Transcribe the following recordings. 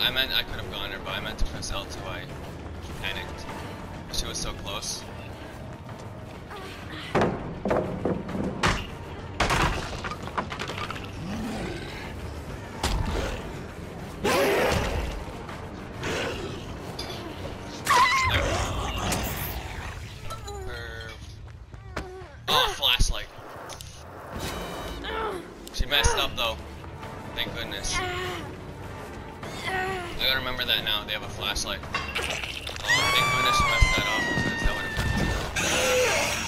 I meant I could have gone her, but I meant to press L2. I panicked. She was so close. There. Oh, flashlight. She messed up though. Thank goodness. I gotta remember that now. They have a flashlight. Oh, thank goodness she messed that up because that would have hurt.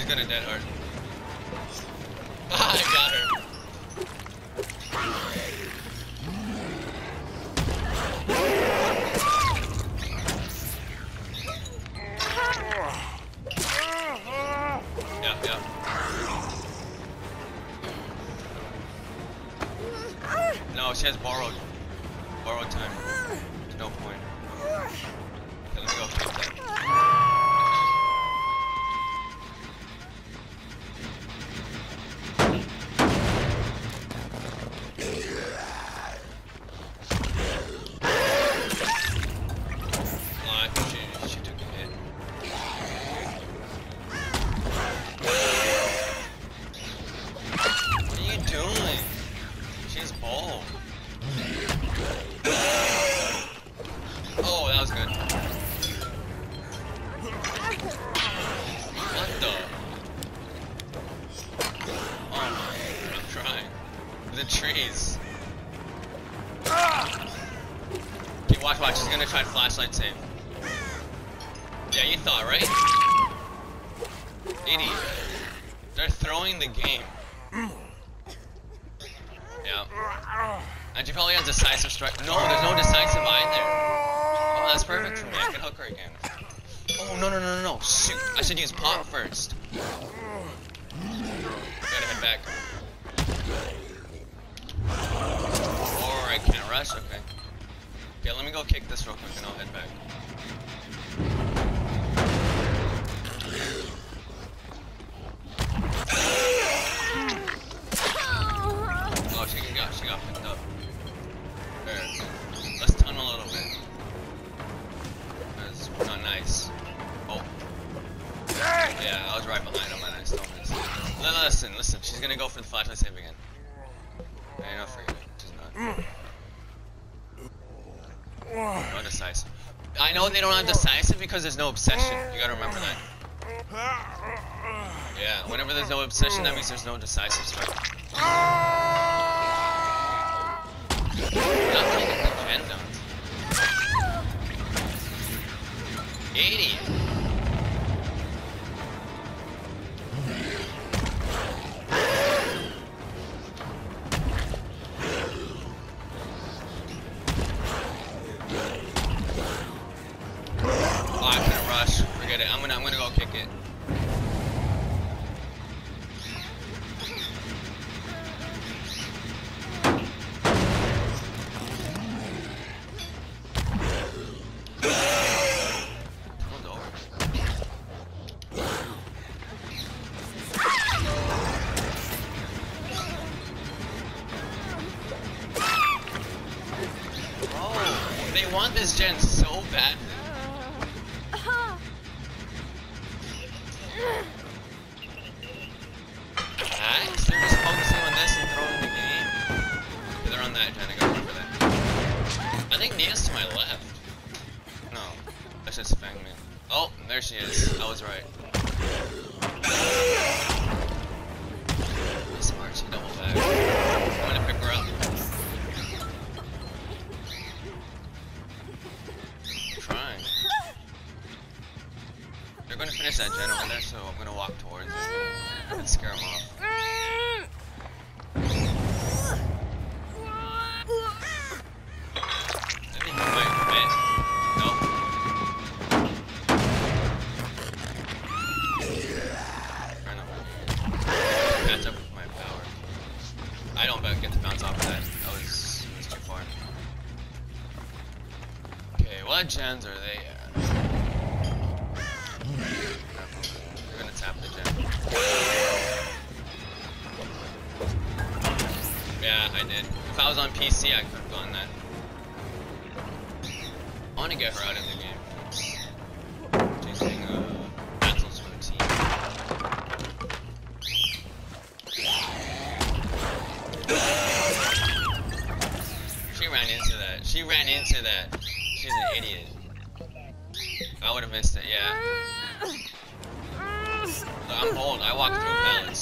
She's gonna dead hard. I got her. Yeah, yeah. No, she has borrowed. Gonna try flashlight save. Yeah, you thought, right? Idiot. They're throwing the game. Yeah. And she probably has decisive strike. No, there's no decisive either. Oh, that's perfect for me. I can hook her again. Oh, no, no, no, no, no. Shoot. I should use pop first. Gotta head back. Or I can't rush. Okay. Okay, let me go kick this real quick and I'll head back. They don't have decisive because there's no obsession. You gotta remember that. Yeah, whenever there's no obsession, that means there's no decisive strike. Not gonna the gen. Idiot. Get it. I'm gonna I'm gonna go kick it. Oh, they want this gen so bad. Nice. They're just focusing on this and throwing the game. Okay, they're on that gen. I gotta remember that. I think Nea's to my left. No, that's just Feng Min. Oh, there she is. I was right. They? We're gonna tap the gen. Yeah, I did. If I was on PC, I could have done that. I want to get her out of the game. Uh. She ran into that. She ran into that. Idiot. I would have missed it, yeah. Look, I'm bold. I walk through pallets.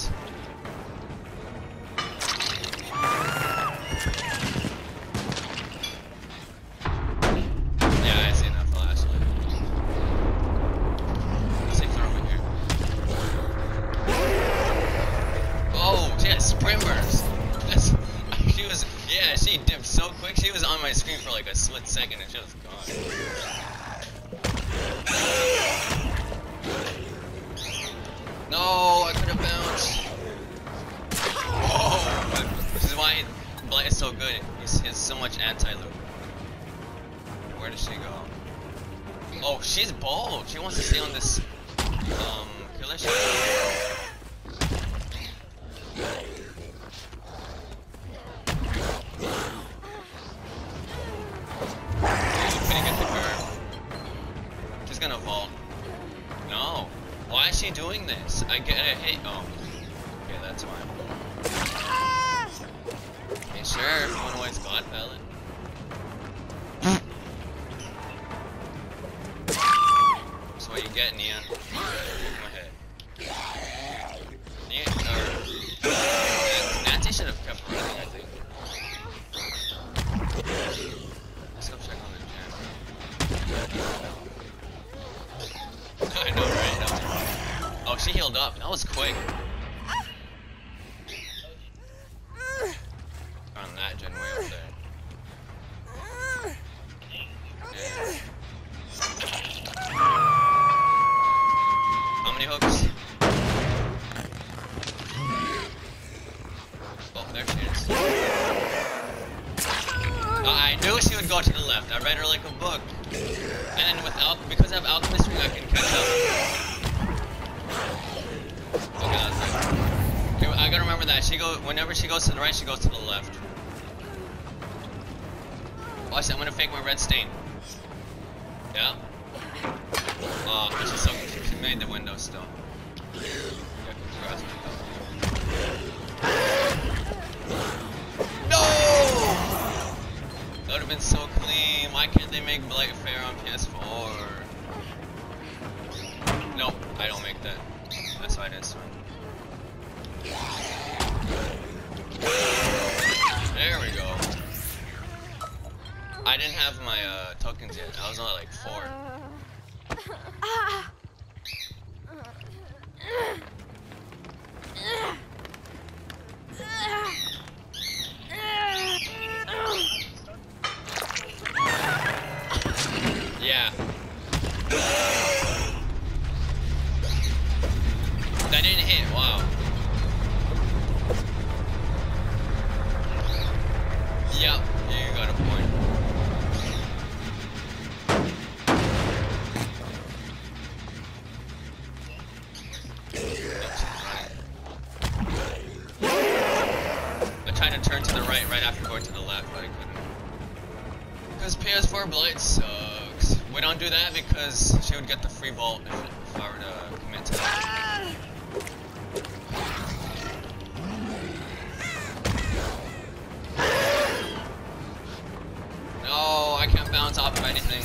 Is so good. He has so much anti-loop. Where does she go? Oh, she's bold. She wants to stay on this um killer shack. She's gonna vault. No. Why is she doing this? I get a hit. Oh. Okay, that's fine. Sure. You want to waste God Pallet. That's what you get, Nea. Come ahead. Nea, or... Uh, Nancy should have kept running, I think. Let's go check on the gym. I know, right? Oh, she healed up. That was quick. On that gen way up there. Yeah. How many hooks? Oh, there she is. Uh, I knew she would go to the left. I read her like a book. And then with al because I have alchemist ring, I can catch up. Okay. Okay, I gotta remember that. She go whenever she goes to the right, she goes to the left. Watch that. I'm gonna fake my red stain. Yeah. Oh, she's so she made the window still. Yeah, have been so clean. Why can't they make Blight fair on PS4? Nope, I don't make that. That's why I didn't swim. There we go. I didn't have my uh, tokens yet. I was only like four. PS4 Blight sucks. We don't do that because she would get the free vault if, if I were to commit to that. No, I can't bounce off of anything.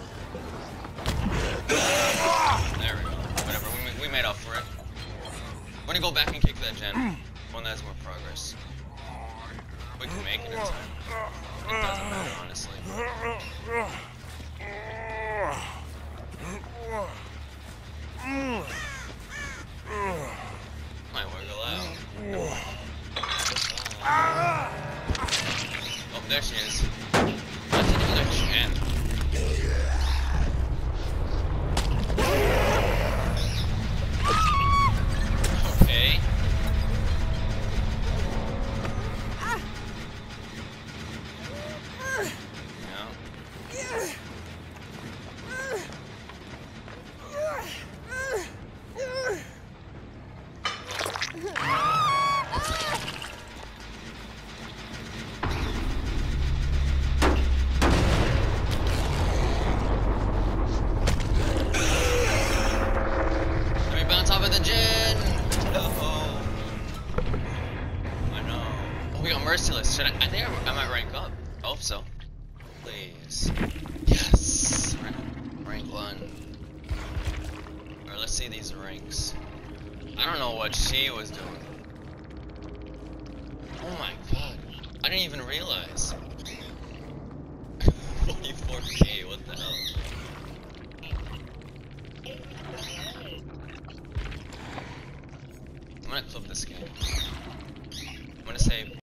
There we go. Whatever, we, we made up for it. I'm gonna go back and kick that gen. One that has more progress. We can make it in time. It doesn't matter, honestly. Might wiggle out. Oh, there she is. Please. Yes. Rank, rank one. Or let's see these ranks. I don't know what she was doing. Oh my god. I didn't even realize. 44k, what the hell? I'm gonna clip this game. I'm gonna save